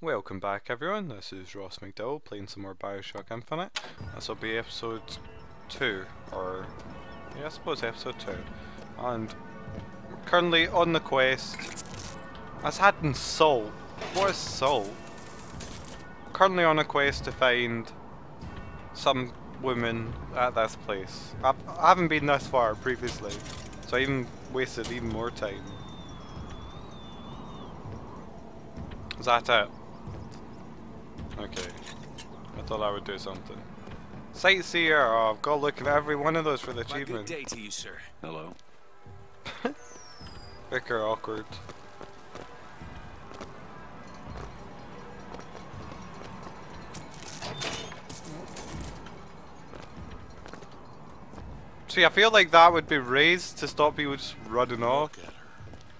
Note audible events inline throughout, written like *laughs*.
Welcome back everyone, this is Ross McDowall playing some more Bioshock Infinite. This will be episode 2, or yeah I suppose episode 2. And we're currently on the quest. As hadn't Salt. What is Salt? Currently on a quest to find some woman at this place. I, I haven't been this far previously, so I even wasted even more time. Is that it? Okay. I thought I would do something. Sightseer! Oh, uh, I've got to look at every one of those for the My good day to you, sir. Hello. *laughs* Vicar awkward. See, I feel like that would be raised to stop people just running off. At.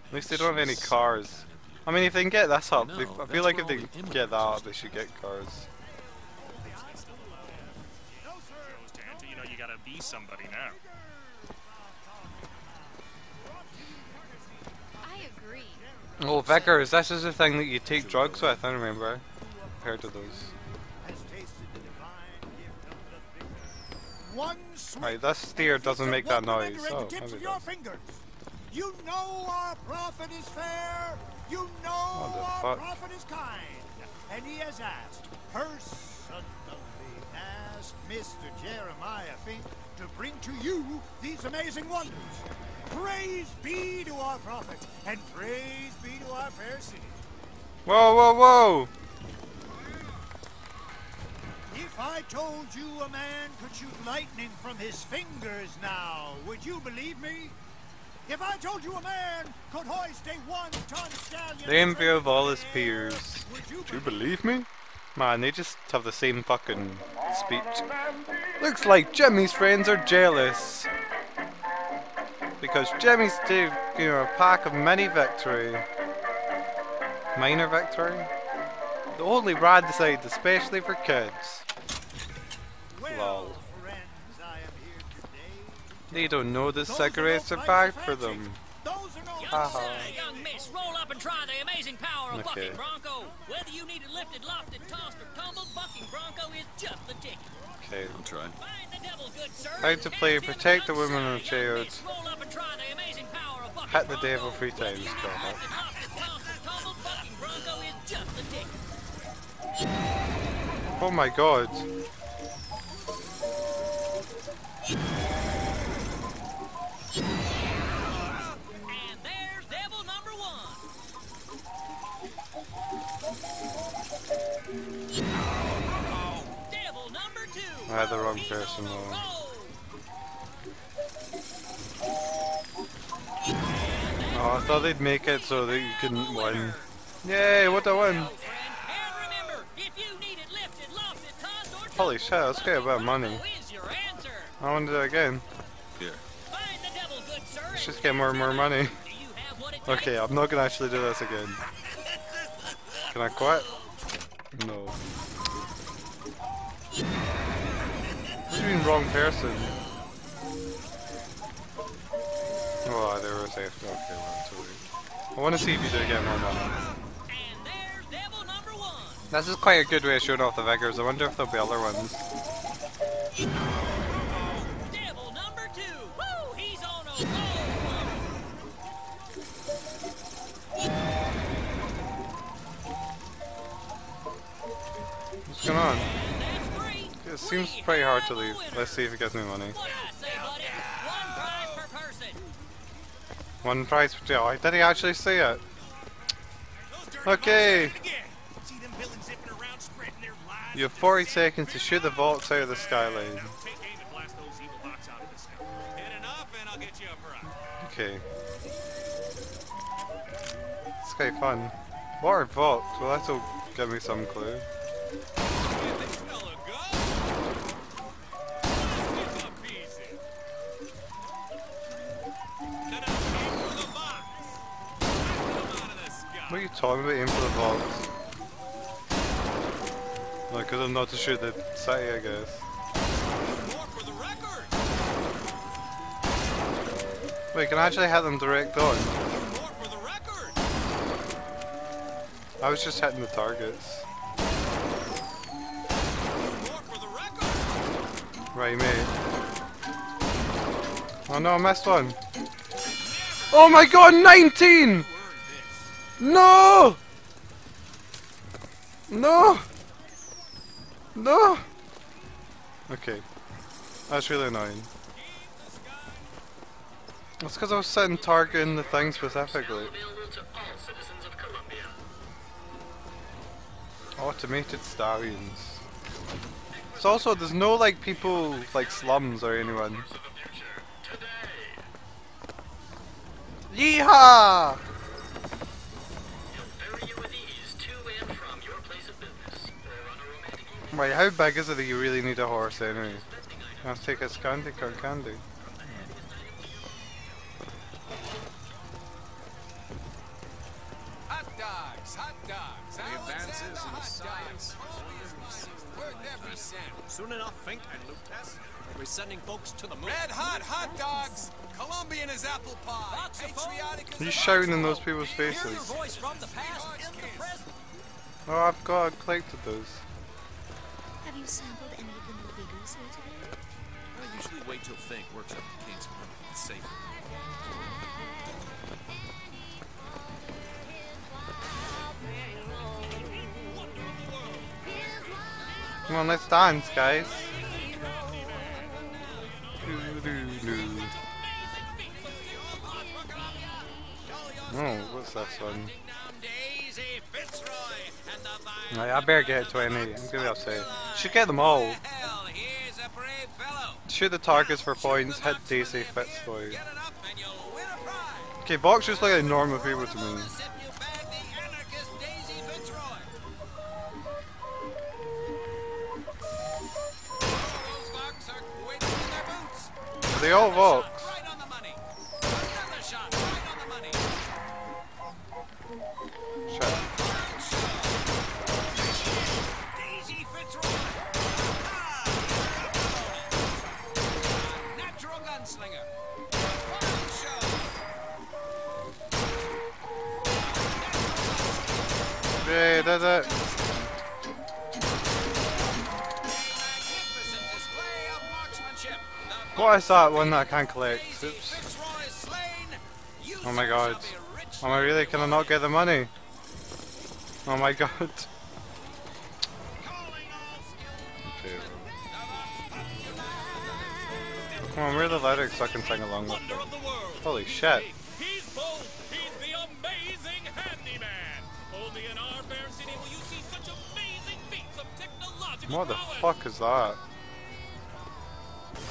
At least they don't have any cars. Kind of I mean, if they can get that up, they, No, I feel like if they the can get that immigrants up, they should get cars. Santa, you know you gotta be somebody now. I agree. Oh, Vigors, this is the thing that you take drugs with, I remember. I've heard of those. Right, this steer doesn't make that welcome noise. enter Oh, You know our prophet is fair. You know our prophet is kind. And he has asked, personally asked Mr. Jeremiah Fink to bring to you these amazing wonders. Praise be to our prophet, and praise be to our fair city. Whoa, whoa, whoa! If I told you a man could shoot lightning from his fingers now, would you believe me? If I told you a man could hoist a one-ton stallion... The envy of all his peers. from the air, would Do you believe me? Man, they just have the same fucking speech. Looks like Jimmy's friends are jealous. Because Jimmy's taking you know, a pack of mini victory. Minor victory? The only rad side, especially for kids. Well, Lol. friends, I am here today. They don't know the Those cigarettes that are don't bad for them. Those are no Young Haha. sir, young miss, roll up and try the amazing power of Okay. Bucking Bronco. Whether you need it lifted, lofted, tossed, or tumbled, Bucking Bronco is just the ticket. Okay. I'll try. Find the devil, good sir. How to play Protect the young Women sir, and young Child. miss, roll up and try the I had the wrong person though. Oh, I thought they'd make it so that you couldn't win. Yay, what a win! And remember, if you need it lifted, lofted, tossed, or Holy shit, let's get a bit of money. Bronco your answer. I want to do it again. Here. Find the devil, good sir. Let's just get more and more money. Do you have what it takes? Okay, I'm not gonna actually do this again. Can I quit? No. Wrong person? Oh, they were safe. Okay, well, it's okay. I want to see if you do get more money. And there's devil number one. This is quite a good way of showing off the Vigors. I wonder if there'll be other ones. Devil number two. Woo, he's on a roll. What's going on? It seems pretty hard to leave. Let's see if it gets me money. One prize per for. Did he actually say it? Okay. You have 40 seconds to shoot the vaults out of the skyline. Okay. It's quite fun. What are vaults? Well, that'll give me some clue. Talking about? Aim for the vaults. No, because I'm not to shoot the city, I guess. Wait, can I actually hit them direct on? I was just hitting the targets. Right, mate. Oh no, I missed one. Oh my god, 19! No! No! No! Okay. That's really annoying. That's because I was setting targeting the thing specifically. Automated stallions. It's also, there's no like people like slums or anyone. Yeehaw! Wait, how big is it that you really need a horse anyway? Let's take a candy card candy. Hot dogs, hot dogs. The advances in science. Worth every cent. Soon enough, Fink and Lucas. We're sending folks to the moon. Red hot hot dogs. Columbian is apple pie. Patriotic as He's a shouting in those people's faces. voice from the past in the present. Oh, I've got, I've collected those. Have you sampled any of the movie goose here today? I usually wait till Fink works up the kinks for. It's safer. Come on, let's dance, guys. Oh, what's this one? Right, I better get 20. I'm gonna be upset. Should get them all. Hell, here's a brave fellow. Shoot the targets for points, hit Daisy Fitzroy. Get it up and you'll win a prize. Okay, Vox just like a normal people to me. They all bag What is that one that I can't collect? Oops. Fitzroy is slain. You Oh my god. Am I really? Can I not get the money? Oh my god. Okay. *laughs* Come on, where are the lyrics so I can sing along with Wonder it? of the world. Holy shit. He's bold. He's the amazing handyman. Only in our fair city will you see such amazing feats of technological What the fuck is that?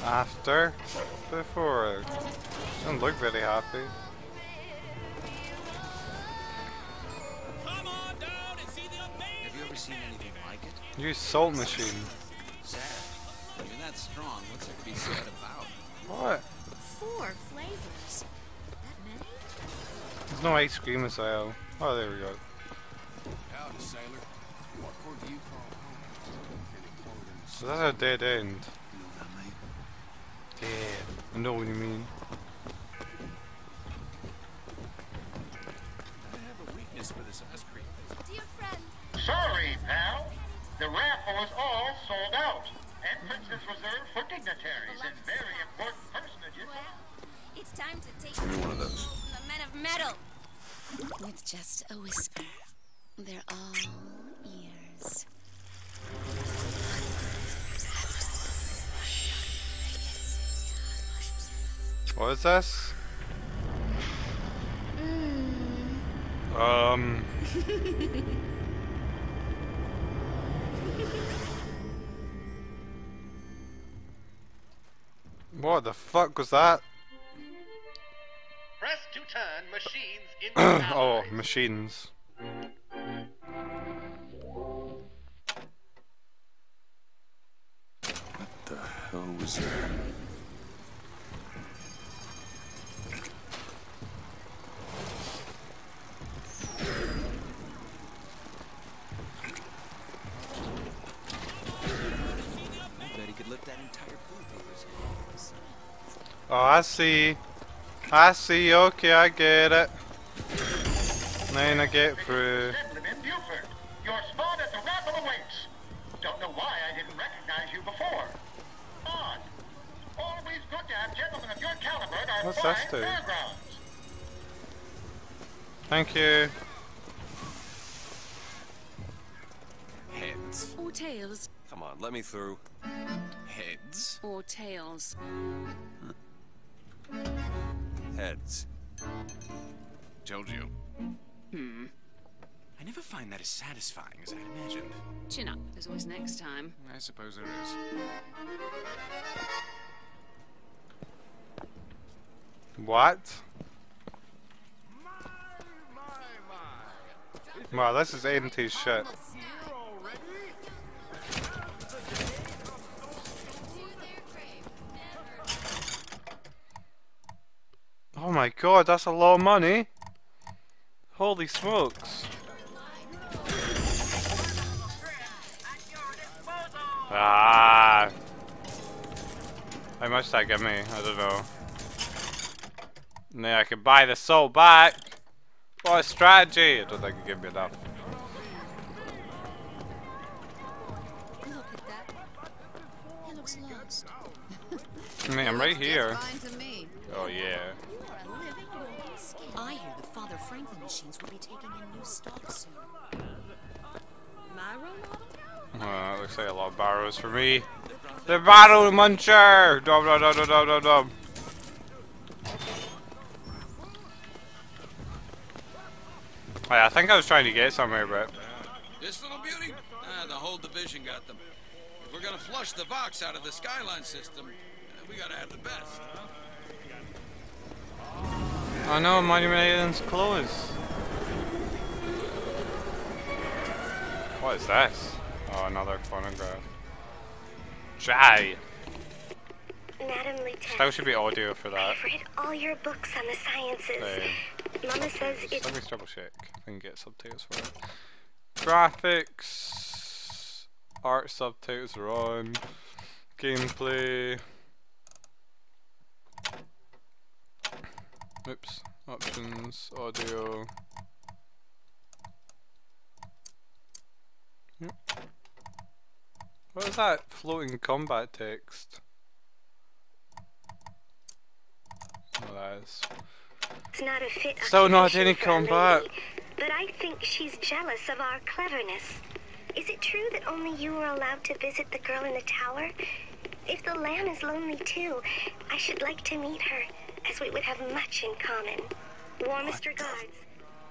After? Before? Doesn't look very happy. Come on down and see the Have you ever seen anything like it? Use salt machine. Sad. When you're that strong, what's there to be sad about? What? Four flavors. That many? There's no ice cream as well. Oh, there we go. Howdy, sailor. What port do you call home? So that's a dead end. You know what I mean? Yeah, I know what you mean. I have a weakness for this ice cream. Dear friend, Sorry, pal. The raffle is all sold out. Entrance is reserved for dignitaries and very important personages. well, it's time to take Give me one of those. the men of metal. With just a whisper, they're all ears. What is this? Um. *laughs* what the fuck was that? Press to turn machines *coughs* into oh, alloys. machines. The hell was that? that entire food Oh, I see. I see. Okay, I get it. Then I get through. Your spot at the awaits. Don't know why I didn't recognize you before. Odd. Always good to have gentlemen of your caliber at What's fine that fairgrounds. Thank you. Heads. Or tails. Come on, let me through. Heads. Or tails. Heads. Told you. Hmm. I never find that as satisfying as I'd imagined. Chin up. There's always next time. I suppose there is. What? Wow, this is 80s shit. Oh my god, that's a lot of money. Holy smokes. Ah. How much did that give me? I don't know. Now I can buy the soul back. What a strategy! I don't think it give me enough. Look at that. He. I mean, I'm right here. Fine to me. Oh yeah. Franklin machines will be taking in new stock soon. My role model? Uh, looks like a lot of barrows for me. The barrow muncher! Dum dum dum dum dum dum dum. Oh, yeah, I think I was trying to get somewhere, but This little beauty? Ah, the whole division got them. If we're gonna flush the Vox out of the Skyline system, we gotta have the best. I know Monument Island's closed. What is this? Oh, another phonograph. Jai. Madam Lutece, should be audio for that. I've read all your books on the sciences. Same. Mama says it's Let me double check. I can get subtitles for it. Graphics, art subtitles are on. Gameplay. Oops. Options, audio. Yep. What is that floating combat text? Oh, that is. it's not a fit Still not any lady, combat. But I think she's jealous of our cleverness. Is it true that only you were allowed to visit the girl in the tower? If the lamb is lonely too, I should like to meet her, as we would have much in common. Warmest regards,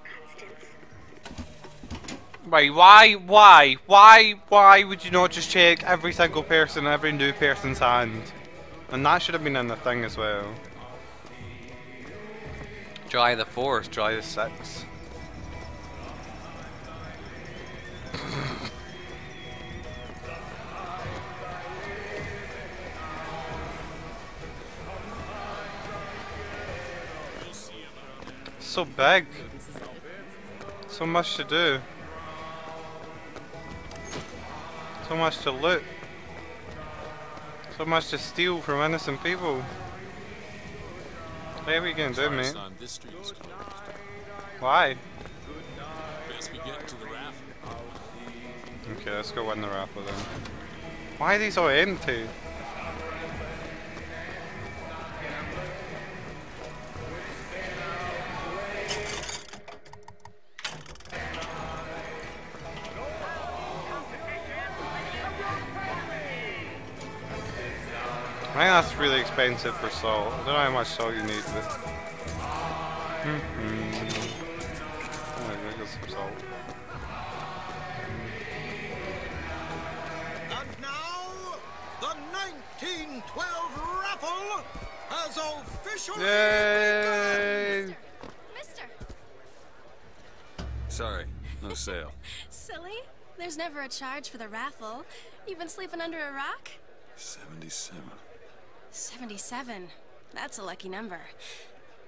Constance. Wait, why, why, why, why would you not just check every single person, every new person's hand? And that should have been in the thing as well. July the 4th, July the 6th. So big. So much to do. So much to loot. So much to steal from innocent people. What are we gonna do, mate? Son, this street. Why? We get to the raffle. Okay, let's go win the raffle then. Why are these all empty? I think that's really expensive for salt. I don't know how much salt you need, but. Mm-hmm. Oh, I got some salt. And now, the 1912 raffle has officially Yay! Mister! Sorry, no sale. *laughs* Silly. There's never a charge for the raffle. You've been sleeping under a rock? 77. 77. That's a lucky number.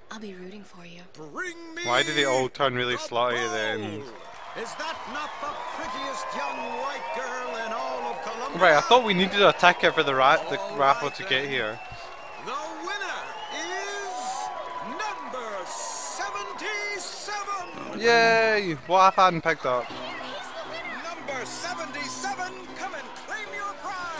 I'll be rooting for you. Bring me Why did they all turn really the slutty then? Is that not the prettiest young white girl in all of Columbia? Right, I thought we needed a ticket for the, ra the raffle to get here. The winner is number 77. Yay! What have I hadn't picked up?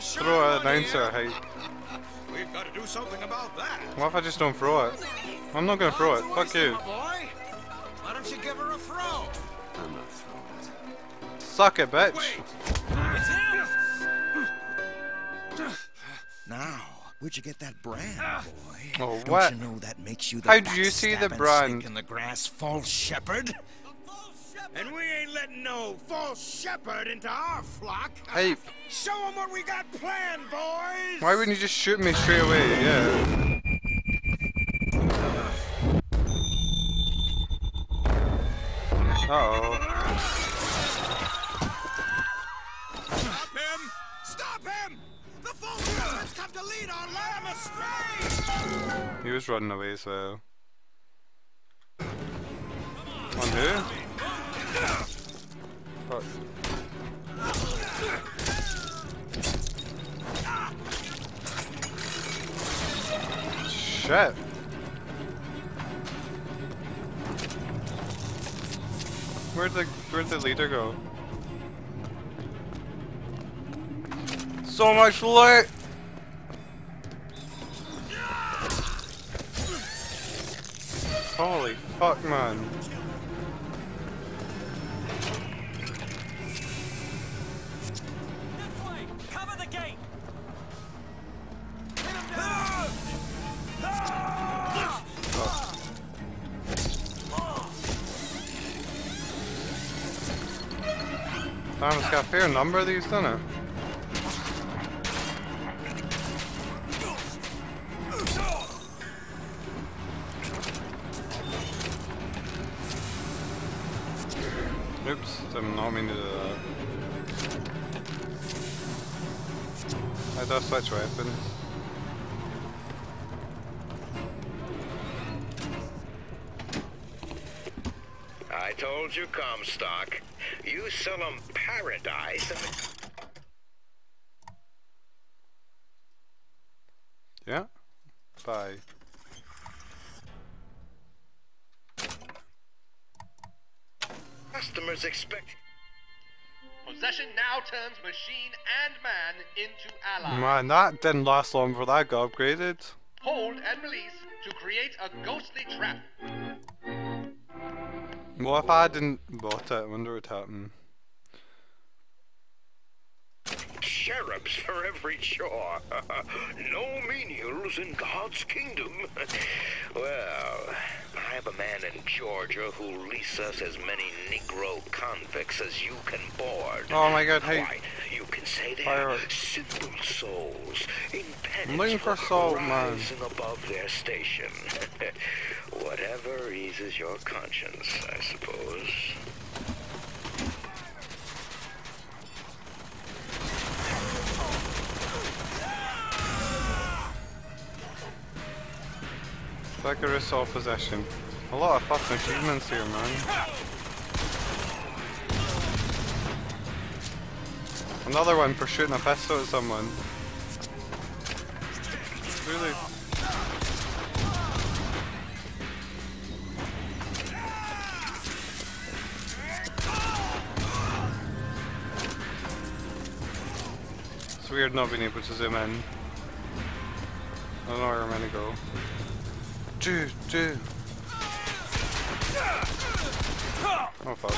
Throw an on announcer here. height. We've got to do something about that. What if I just don't throw it? I'm not gonna throw it. Fuck you. My boy, why don't you give her a throw? I'm not throwing it. Suck it, bitch. Now, where'd you get that brand, ah. boy? Oh, Don't what? you know that makes you the How do you see the brand? snake in the grass false shepherd? And we ain't letting no false shepherd into our flock. Hey, Show Show 'em what we got planned, boys! why wouldn't you just shoot me straight away? Yeah. Uh oh. Stop him! Stop him! The false shepherd's come to lead our lamb astray! He was running away, so. Where'd the where'd the leader go? So much light! Holy fuck, man. It's got fair number of these, doesn't it? Oops, not that. I do switch weapons. I told you, Comstock. You sell 'em paradise Yeah? Bye. customers expect. Possession now turns machine and man into allies. Man, that didn't last long before that got upgraded. Hold and release to create a ghostly trap. What if I didn't bought it? I wonder what happened. Cherubs for every chore. *laughs* no menials in God's kingdom. *laughs* well, I have a man in Georgia who'll lease us as many Negro convicts as you can board. Oh my god, hey. Why, you can say they're simple souls in penance I'm looking for salt, man. above their station. *laughs* Whatever eases your conscience, I suppose. Vigorous all possession. A lot of fucking achievements here, man. Another one for shooting a pistol at someone. It's Really? Weird not being able to zoom in. I don't know where I'm gonna go. Two, two. Oh fuck.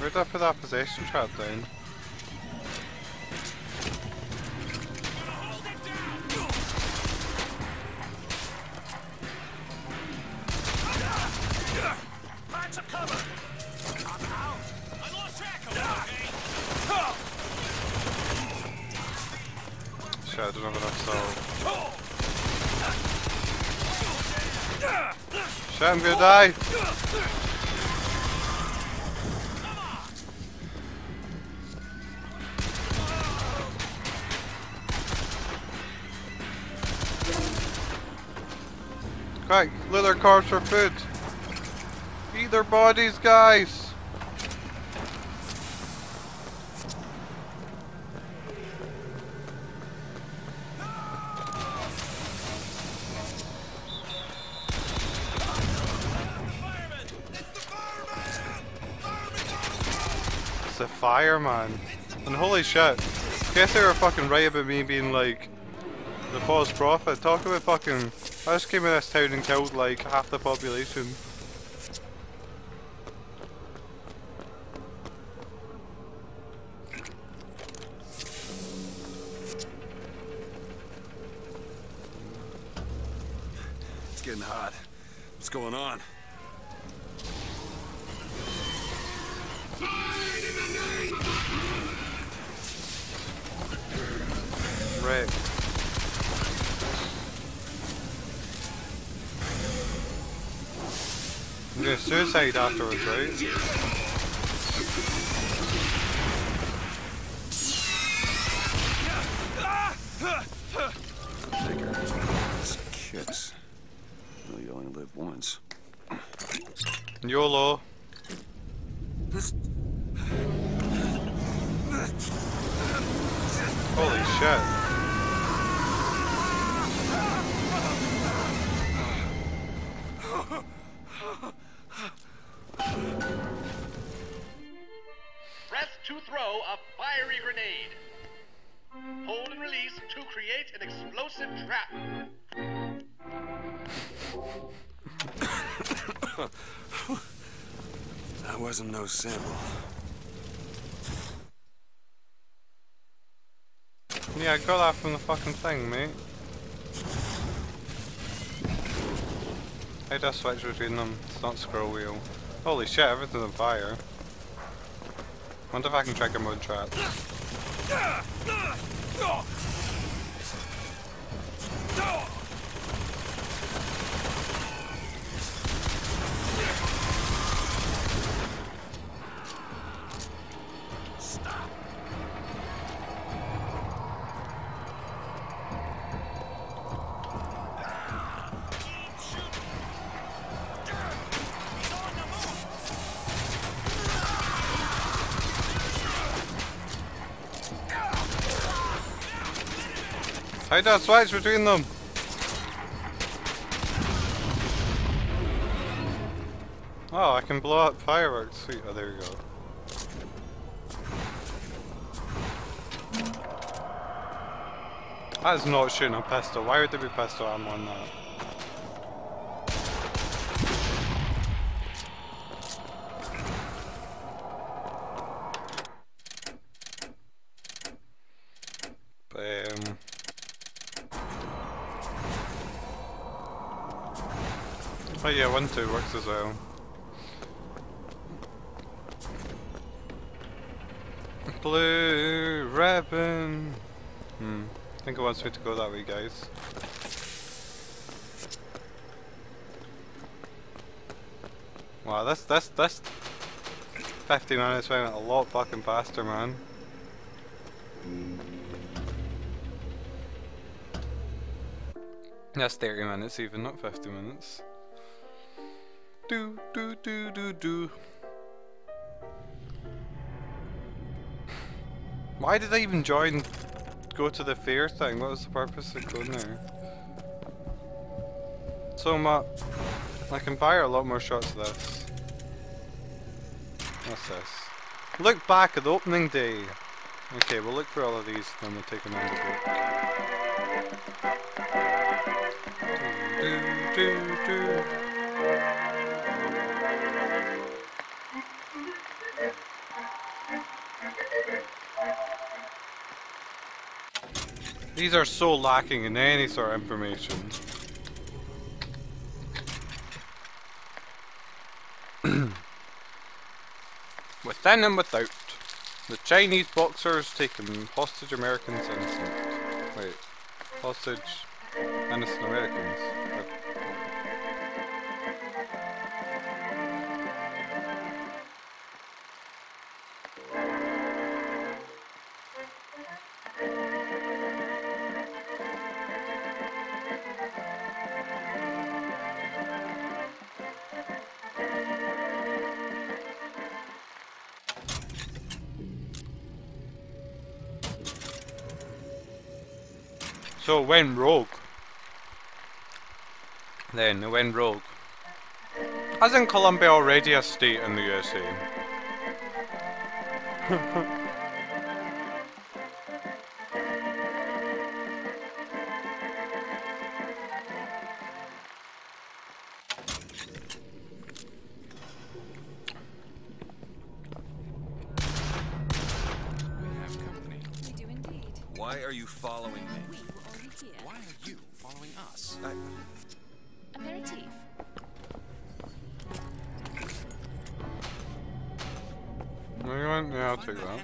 Where'd I put that possession trap down? No! Right, litter cars for food. Eat their bodies, guys! It's the fireman. And holy shit. Guess they were fucking right about me being like the false prophet. Talk about fucking I just came in this town and killed like half the population. It's getting hot. What's going on? Right. I'm gonna suicide afterwards, right? It's a kiss. Well, you only live once. YOLO. That wasn't no sample. Yeah, I got that from the fucking thing, mate. I just I switch between them? It's not scroll wheel. Holy shit, everything's on fire. Wonder if I can trigger mode trap. How I switch between them? Oh, I can blow up fireworks. Sweet. Oh, there we go. That is not shooting a pistol. Why would there be pistol ammo on that? Yeah, one two works as well. Blue ribbon. Hmm. I think it wants me to go that way, guys. Wow, this this this 50 minutes went a lot fucking faster, man. That's 30 minutes even, not 50 minutes. Do, do, do, do, do. Why did I even join, go to the fair thing? What was the purpose of going there? So much. I can fire a lot more shots of this. What's this? Look back at the opening day. Okay, we'll look for all of these, then we'll take another break. Do, do, do. These are so lacking in any sort of information. *clears throat* Within and without. The Chinese boxers taking hostage Americans innocent. Wait. Hostage innocent Americans. So when rogue. Then when rogue. Hasn't Columbia already a state in the USA? *laughs*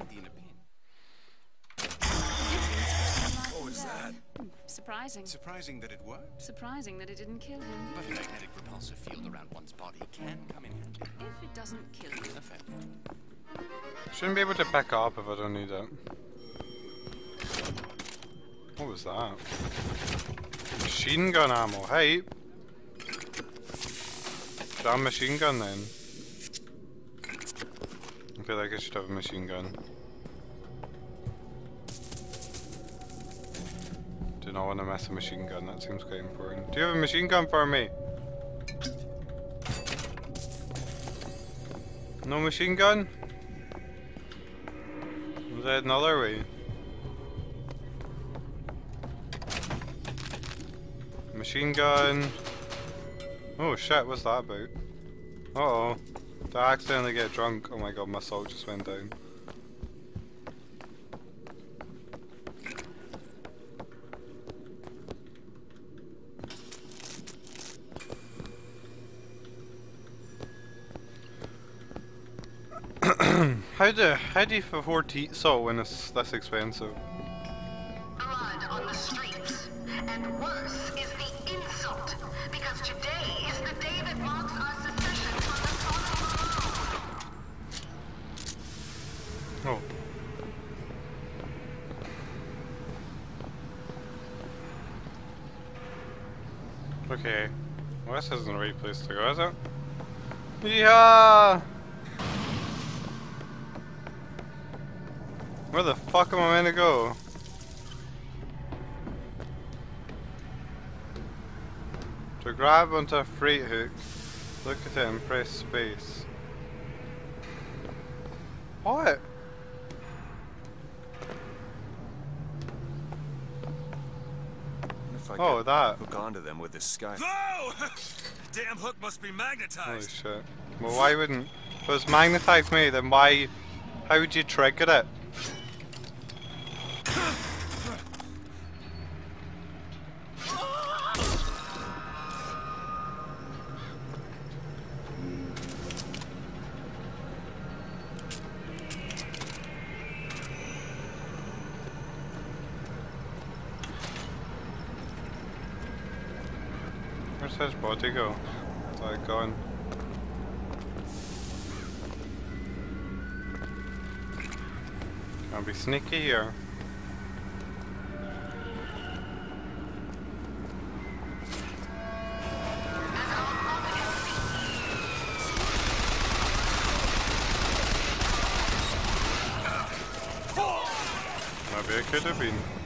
Yeah, I'll that. Handy in a pin. What was that? Surprising. Surprising that it worked. Surprising that it didn't kill him. But a magnetic repulsive field around one's body can come in handy. If it doesn't kill you. Effective. Shouldn't be able to back up if I don't need it. What was that? Machine gun ammo, hey! Damn machine gun then. I feel like I should have a machine gun. Do not want to mess a machine gun, that seems quite important. Do you have a machine gun for me? No machine gun? Was that another way? Machine gun. Oh shit, what's that about? Uh oh. Did I accidentally get drunk? Oh my god, my soul just went down. *clears throat* how do how do you afford to eat salt when it's this expensive? Yeah. Where the fuck am I meant to go? To grab onto a freight hook, look at it and press space. What? If I Oh, that. hook onto them with this sky. Whoa! *laughs* Damn hook must be magnetized. Holy shit. Well, why wouldn't... If it was magnetized me, then why... How would you trigger it? Where's his body go? Sneaky here. Maybe it could have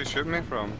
he shoot me from?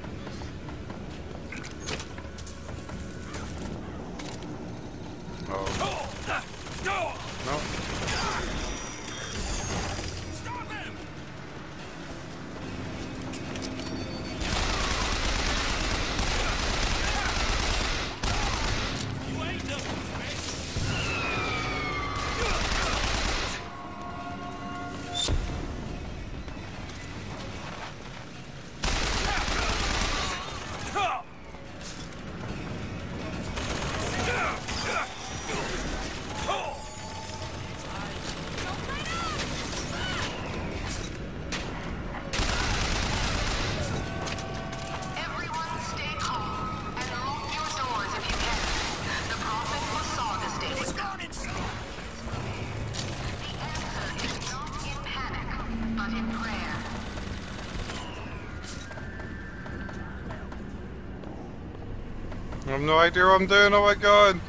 Have no idea what I'm doing, oh my god!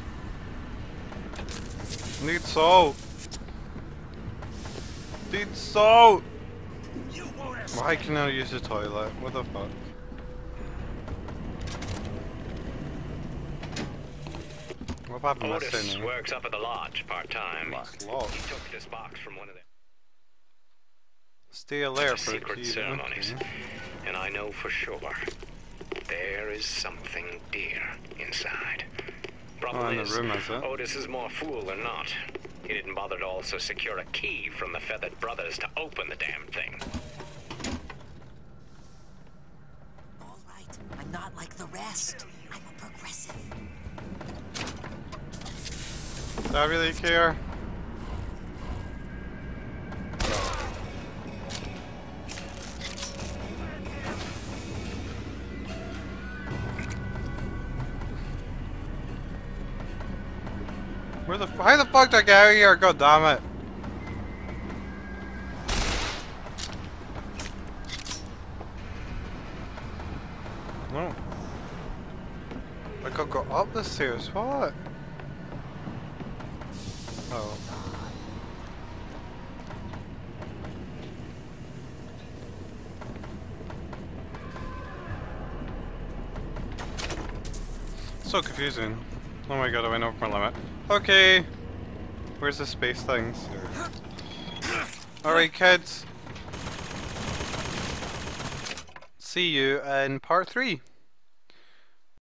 Need salt! Need salt! Why can I use the toilet? What the fuck? What happened Otis missing? works up at the lodge part-time. He took this box from one of the Stay alert for secret ceremonies. And I know for sure there is something dear inside. Problem Oh, in the is, room, is it? Otis is more fool than not. He didn't bother to also secure a key from the Feathered Brothers to open the damn thing. All right, I'm not like the rest. I'm a progressive. Do I really care? Why the fuck did I get out here? God damn it! No. I could go up the stairs. What? Oh. So confusing. Oh my god, I went over my limit. Okay. Where's the space things? Alright, kids. See you in part three.